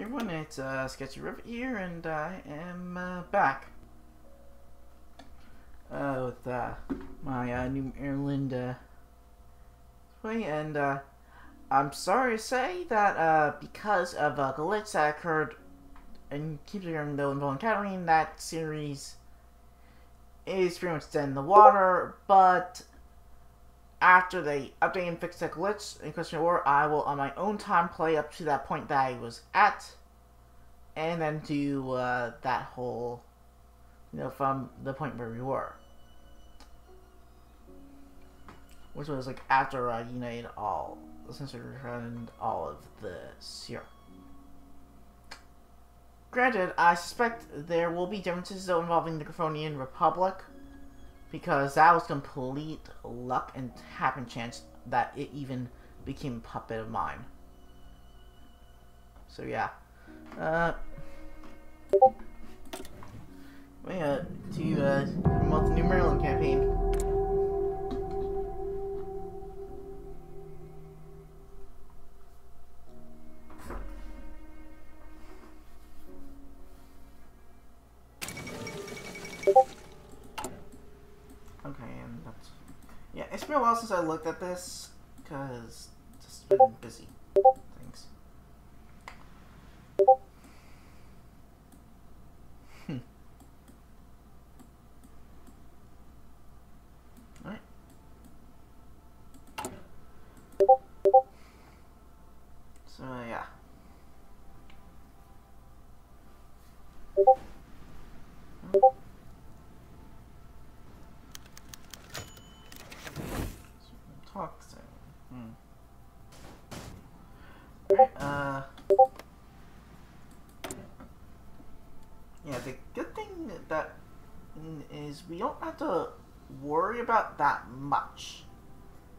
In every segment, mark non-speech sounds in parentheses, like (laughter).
everyone, it's uh, Sketchy Rivet here, and I am uh, back. Uh, with uh, my uh, New Mareland uh, and uh, I'm sorry to say that uh, because of a glitch that occurred and keeps hearing though involuntarily, that series is pretty much dead in the water, but after they update and fix the glitch in Question War, I will on my own time play up to that point that I was at, and then do uh, that whole, you know, from the point where we were. Which was like after I united all, since I returned all of the serum. Granted, I suspect there will be differences though involving the Griffonian Republic, because that was complete luck and happen chance that it even became a puppet of mine. So yeah. Uh, yeah, to uh, promote the New Mareland campaign. While since I looked at this because just been busy. Thanks. Hmm. Alright. So yeah. Talk to. Hmm. Uh. Yeah, the good thing that is we don't have to worry about that much.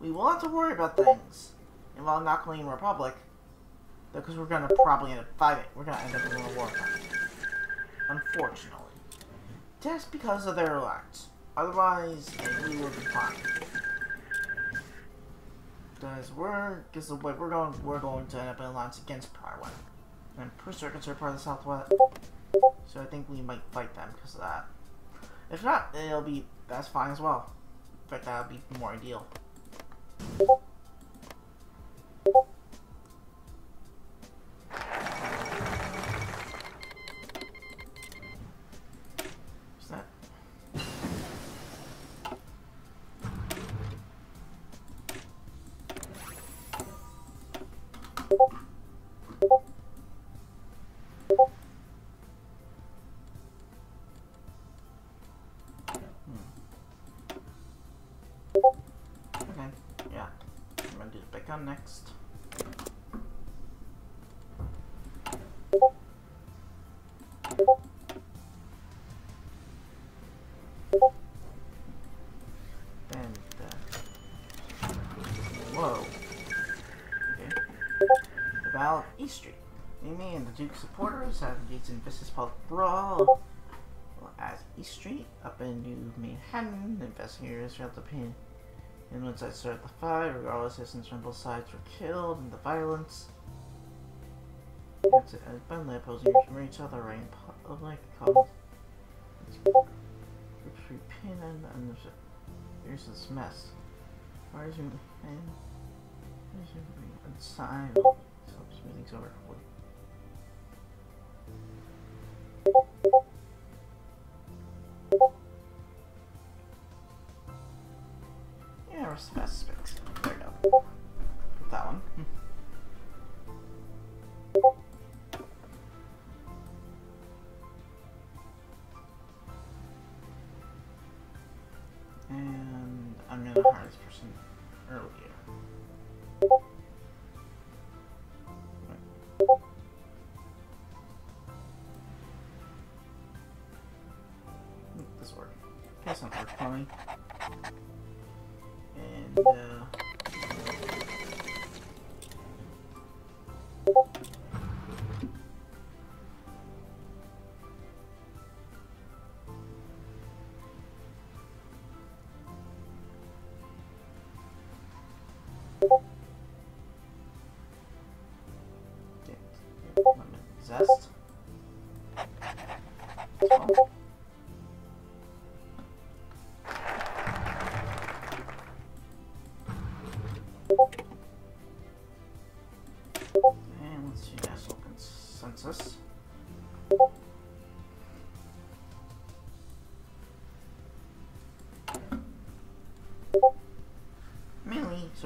We will have to worry about things involving Nakalian Republic because we're gonna probably end up fighting. We're gonna end up in a war. Unfortunately. Just because of their acts. Otherwise, we will be fine. Because we're, because the we're going, we're going to end up in alliance against Prywin. And sure they're part of the Southwest. So I think we might fight them because of that. If not, it'll be, that's fine as well. In fact, that would be more ideal. Gun next. And, uh, whoa. Okay. The Battle of East Street. Amy and the Duke's supporters have engaged in vicious public brawl as East Street up in New Manhattan. Investigators throughout the pin and once I started the fight, regardless citizens from both sides were killed in the violence. That's it. As finally opposing from each other, right in public, oh, called groups repin and, and there's here's this mess. Why is is your inside? So this meeting's over.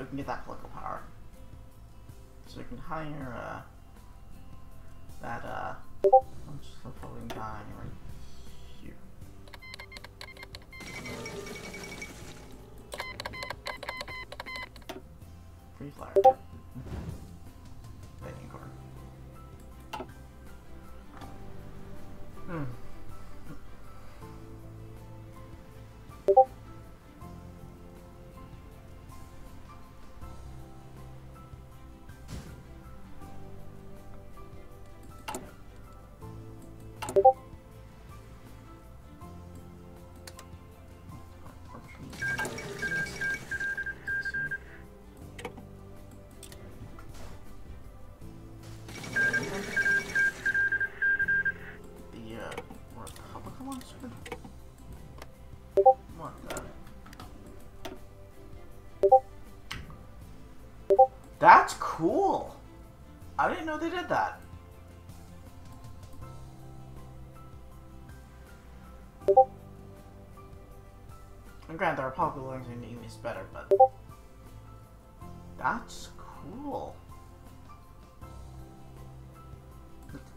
We can get that political power. So we can hire uh, that uh I'm just the floating guy right here. Free flyer. That's cool! I didn't know they did that. And granted, the Republican name is better, but that's cool.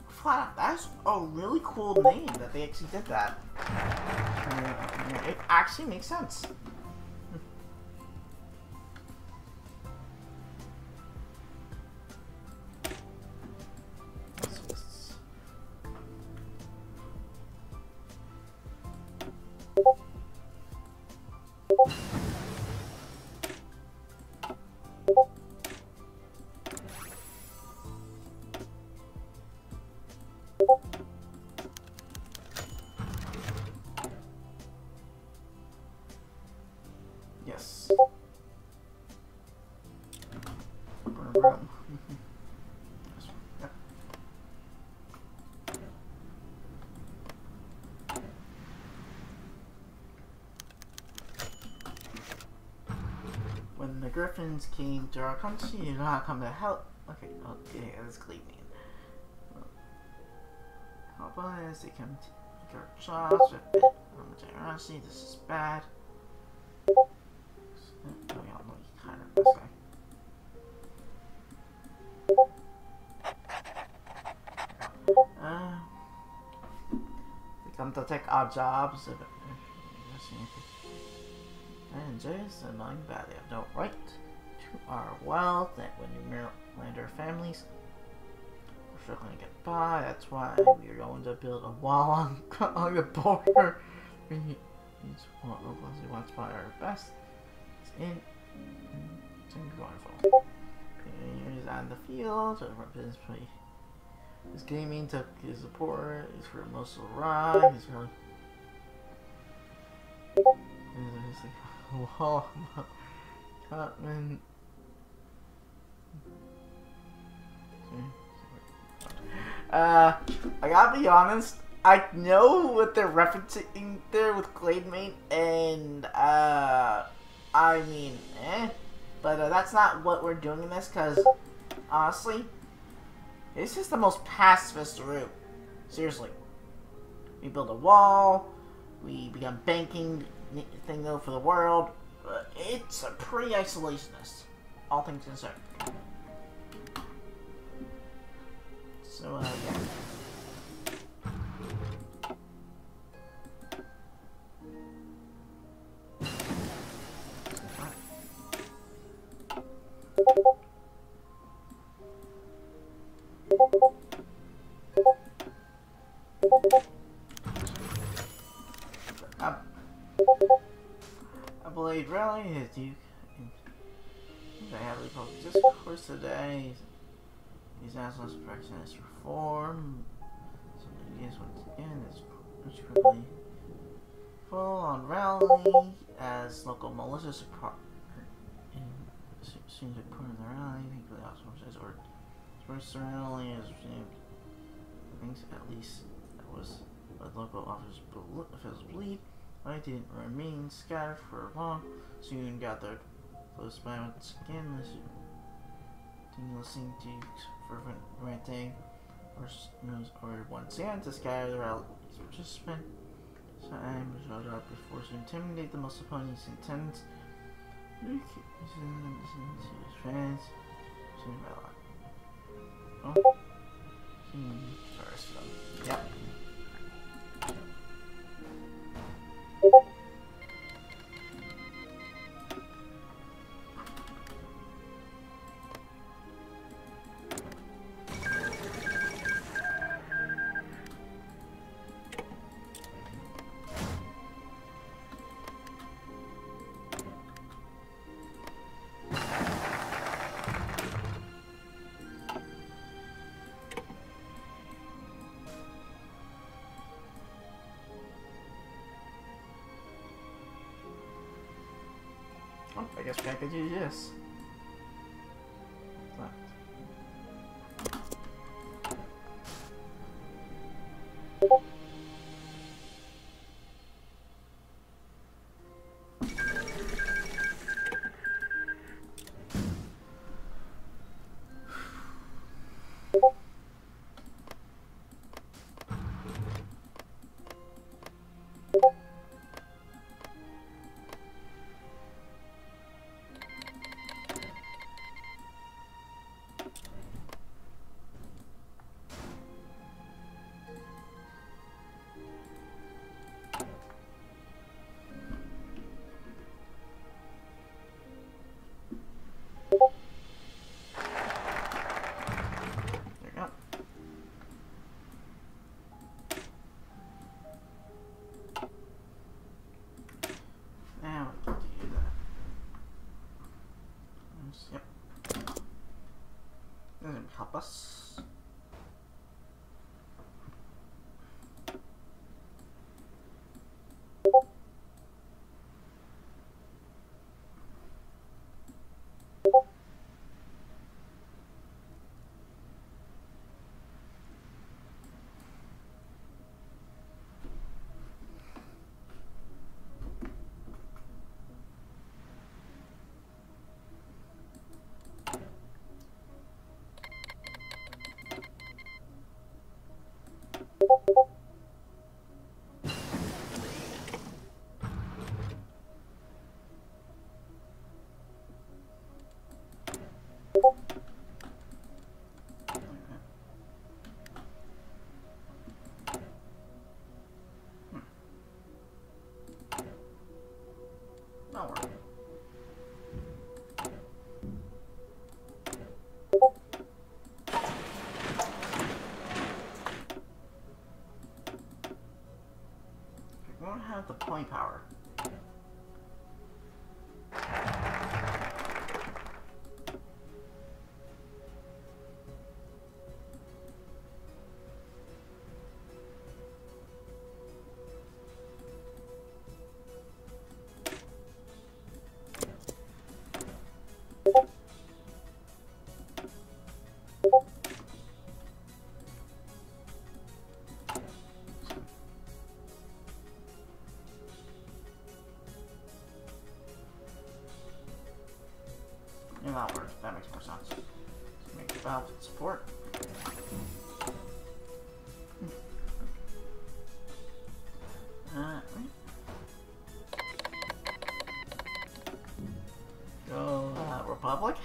Flat that's a really cool name that they actually did that. It actually makes sense. The Griffins came to our country, you know how come to help. Okay, okay, that's clean. How about as they come to our jobs with on generosity, this is bad. Oh, yeah, no, he kind of this guy. Uh, they come to take our jobs. If, and among that they have no right to our wealth and when you our families. We're struggling to get by, that's why we are going to build a wall on, (laughs) on the border. He- He's what he wants by our best. It's in it's in going. Pioneers on the field, our business play. His gaming took his support, he's for most of the ride, he's really He's like, Cotman. (laughs) Uh, I gotta be honest. I know what they're referencing there with Glademate, and uh, I mean, eh. But uh, that's not what we're doing in this, because honestly, this is the most pacifist route. Seriously, we build a wall, we become banking thing though for the world. It's a pretty isolationist, all things considered. So uh, yeah. I rally his Duke. I have a public discourse today. These assholes practice reform. So yes, once again, it's quickly full on rally as local militia support. Seems like put in the rally. I think the also says or first rally is. You know, things, at least that was what local officers, officials believed. I didn't remain scattered for long, soon gathered close by once again, listening to fervent ranting, or or once again to scatter the rallies participant. So I showed up before to intimidate the most opponents intends. Listen to his friends. Soon by Oh. Hmm. First, I guess I could do this. Point power. Makes more sense. Make valve support. Uh, Go uh, Republic.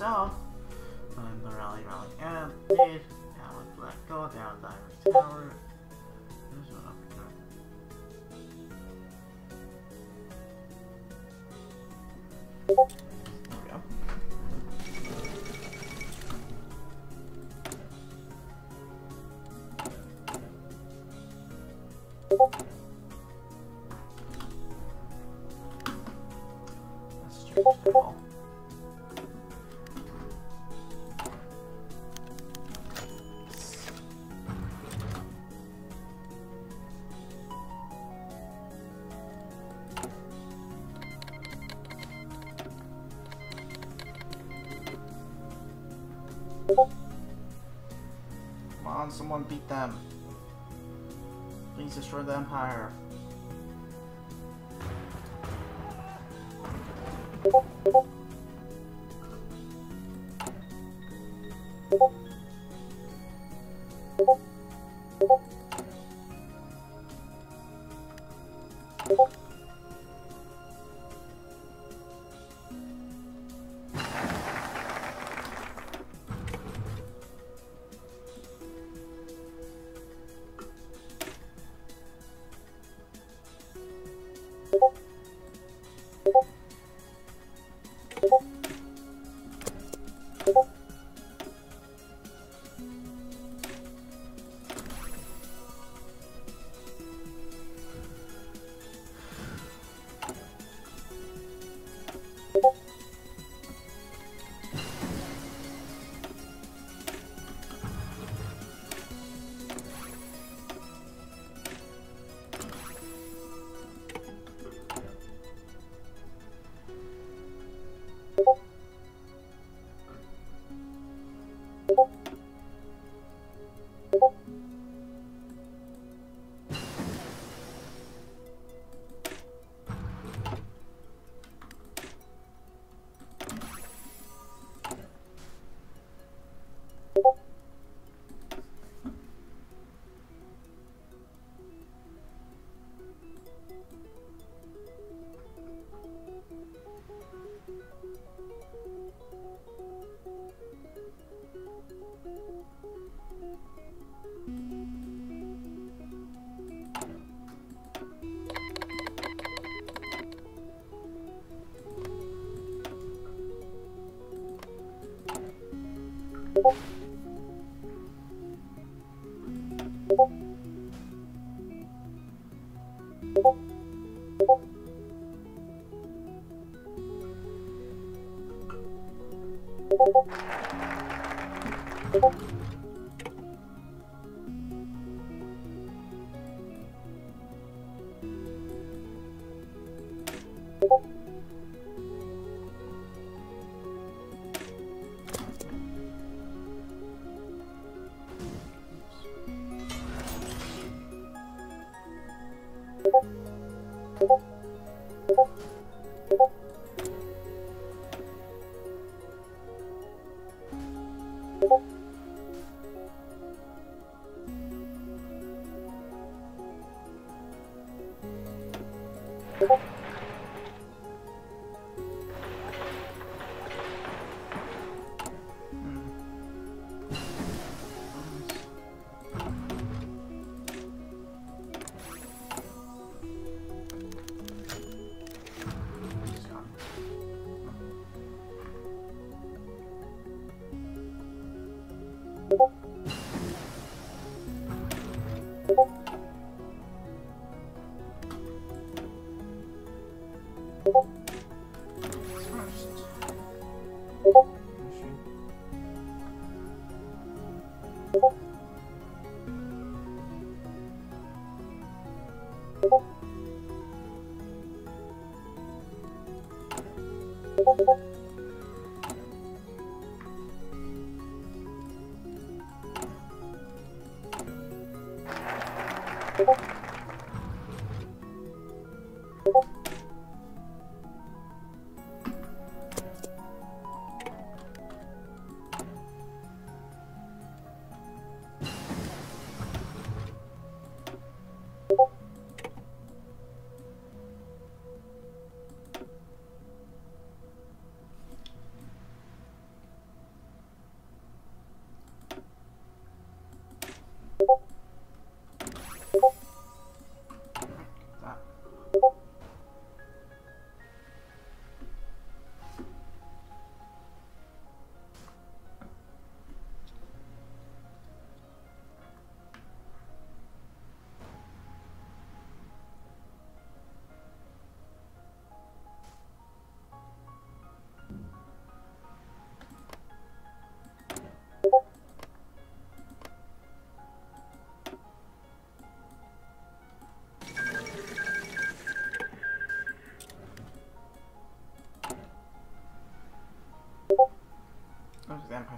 Himself. When the rally rally ended, Alec let go down Diamond Tower. Come on, someone beat them. Please destroy the Empire. you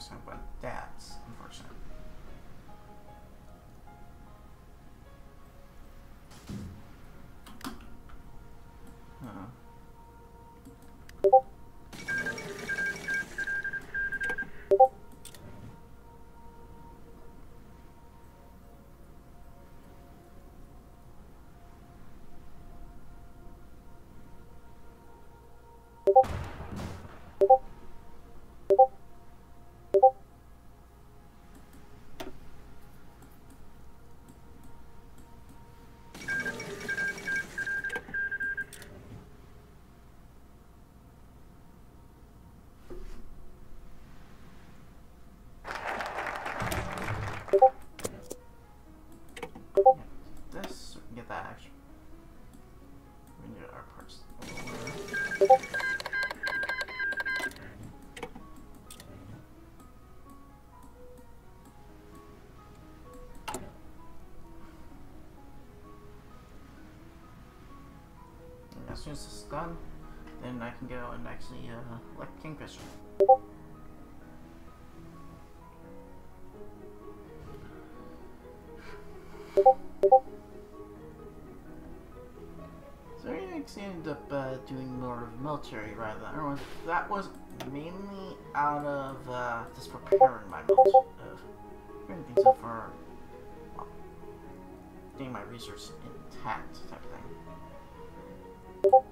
State, but that's unfortunate. As is done, then I can go and actually uh, elect Kingfisher. So I actually ended up uh, doing more of military rather than that was mainly out of uh, just preparing my military, preparing things up for well, getting my research intact type of thing. Got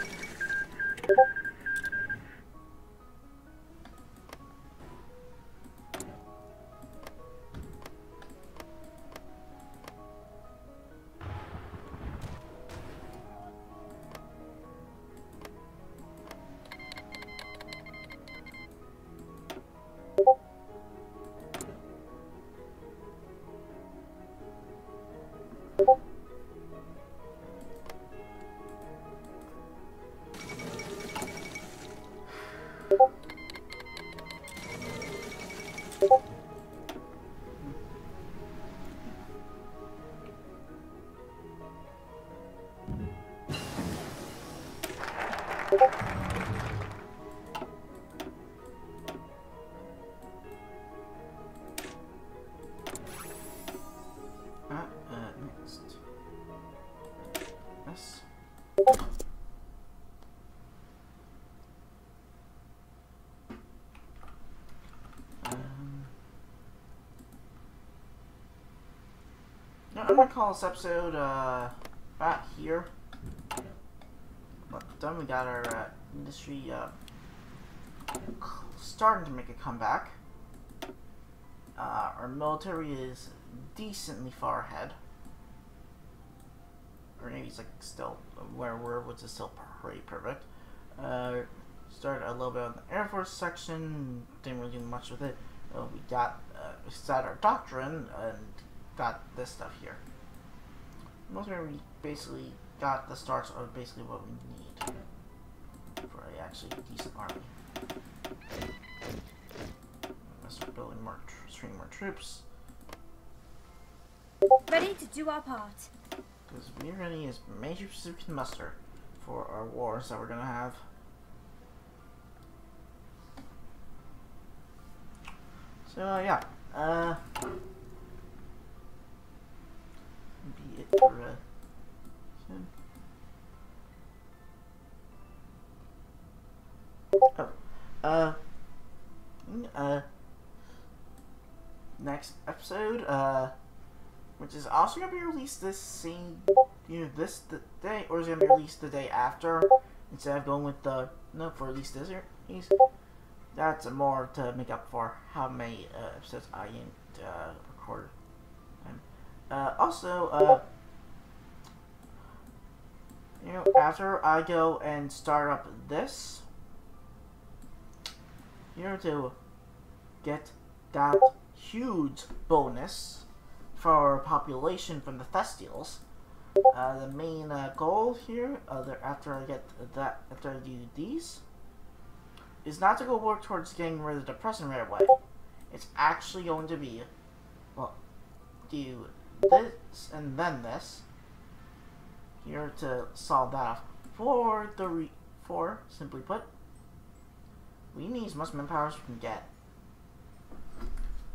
Ah, uh, um, I'm gonna call this episode uh, right here. Then we got our uh, industry uh, starting to make a comeback. Uh, our military is decently far ahead. Maybe it's like still where we're, which is still pretty perfect. Uh, started a little bit on the Air Force section, didn't really do much with it. Uh, we got uh, we set our doctrine and got this stuff here. Military we basically got the starts of basically what we need for a actually decent army. Let's start building more, tr- string more troops. Ready to do our part. Because we ready as many troops we can muster for our wars that we're gonna have. So uh, yeah, uh, be it for uh, soon. Oh, uh, mm, uh, next episode, uh which is also gonna be released this same, you know, this the day, or is it gonna be released the day after instead of going with the no for release this year. That's more to make up for how many uh, episodes I ain't uh, record. Uh, also, uh, you know, after I go and start up this, you know, to get that huge bonus for our population from the Thestrals. Uh, the main uh, goal here, uh, after I get that, after I do these, is not to go work towards getting rid of the depression right away. It's actually going to be, well, do this and then this here to solve that off. For the re- for simply put, we need as much manpower as we can get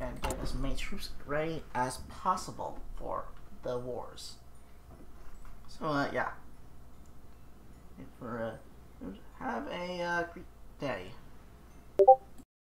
and get as many troops ready as possible for the wars. So, uh, yeah. For, uh, have a uh, great day.